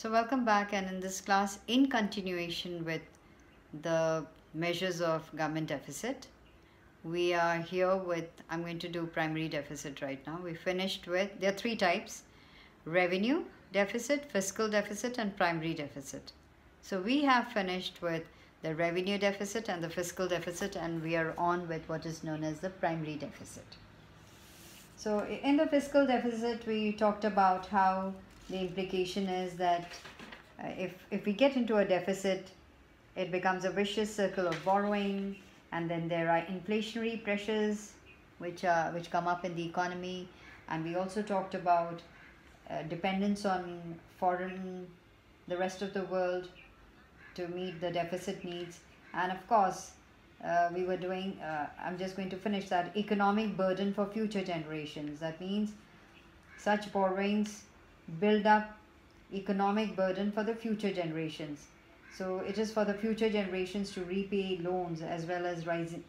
So welcome back and in this class in continuation with the measures of government deficit we are here with I'm going to do primary deficit right now. We finished with there are three types revenue deficit fiscal deficit and primary deficit. So we have finished with the revenue deficit and the fiscal deficit and we are on with what is known as the primary deficit. So in the fiscal deficit we talked about how the implication is that uh, if if we get into a deficit it becomes a vicious circle of borrowing and then there are inflationary pressures which are which come up in the economy. And we also talked about uh, dependence on foreign the rest of the world to meet the deficit needs. And of course uh, we were doing uh, i'm just going to finish that economic burden for future generations. That means such borrowings build up economic burden for the future generations so it is for the future generations to repay loans as well as rising,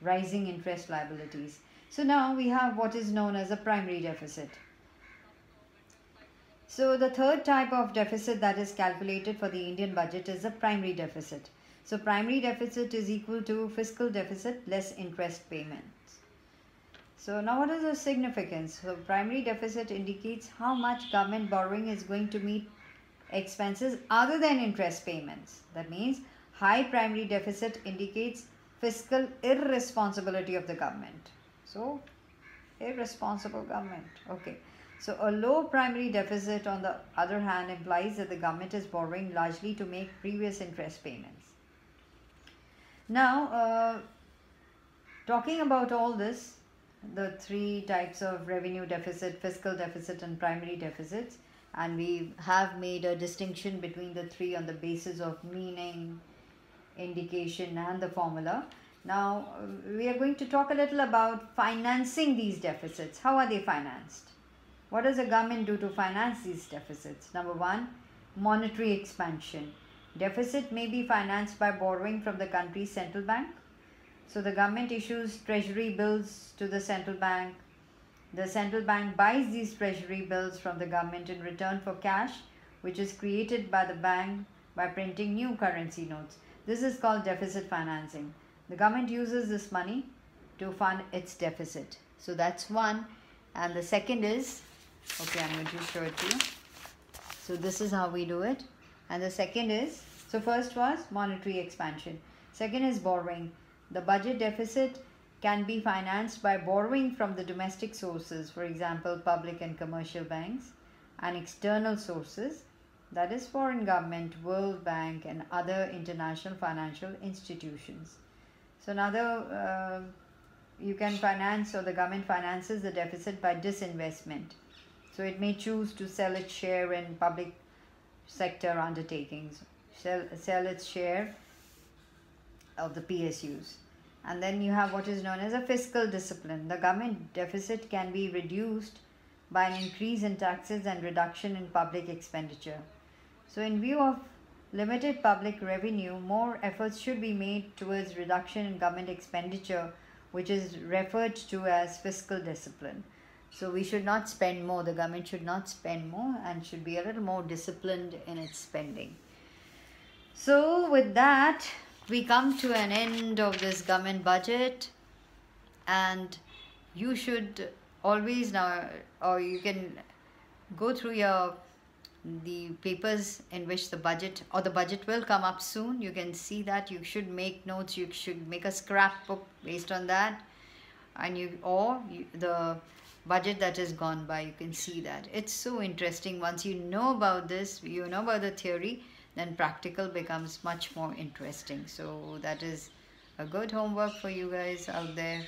rising interest liabilities. So now we have what is known as a primary deficit. So the third type of deficit that is calculated for the Indian budget is a primary deficit. So primary deficit is equal to fiscal deficit less interest payments. So now what is the significance? So primary deficit indicates how much government borrowing is going to meet expenses other than interest payments. That means high primary deficit indicates fiscal irresponsibility of the government. So, irresponsible government. Okay. So, a low primary deficit on the other hand implies that the government is borrowing largely to make previous interest payments. Now, uh, talking about all this, the three types of revenue deficit, fiscal deficit and primary deficits, and we have made a distinction between the three on the basis of meaning, indication and the formula. Now we are going to talk a little about financing these deficits. How are they financed? What does the government do to finance these deficits? Number one, monetary expansion. Deficit may be financed by borrowing from the country's central bank. So the government issues treasury bills to the central bank the central bank buys these treasury bills from the government in return for cash, which is created by the bank by printing new currency notes. This is called deficit financing. The government uses this money to fund its deficit. So that's one. And the second is, okay, I'm going to show it to you. So this is how we do it. And the second is, so first was monetary expansion. Second is borrowing. The budget deficit can be financed by borrowing from the domestic sources, for example, public and commercial banks, and external sources, that is, foreign government, World Bank, and other international financial institutions. So, another uh, you can finance or the government finances the deficit by disinvestment. So, it may choose to sell its share in public sector undertakings, sell, sell its share of the PSUs. And then you have what is known as a fiscal discipline. The government deficit can be reduced by an increase in taxes and reduction in public expenditure. So, in view of limited public revenue, more efforts should be made towards reduction in government expenditure, which is referred to as fiscal discipline. So, we should not spend more, the government should not spend more and should be a little more disciplined in its spending. So, with that, we come to an end of this government budget and you should always now or you can go through your the papers in which the budget or the budget will come up soon. You can see that you should make notes you should make a scrapbook based on that. And you or you, the budget that has gone by you can see that. It's so interesting. Once you know about this you know about the theory then practical becomes much more interesting. So that is a good homework for you guys out there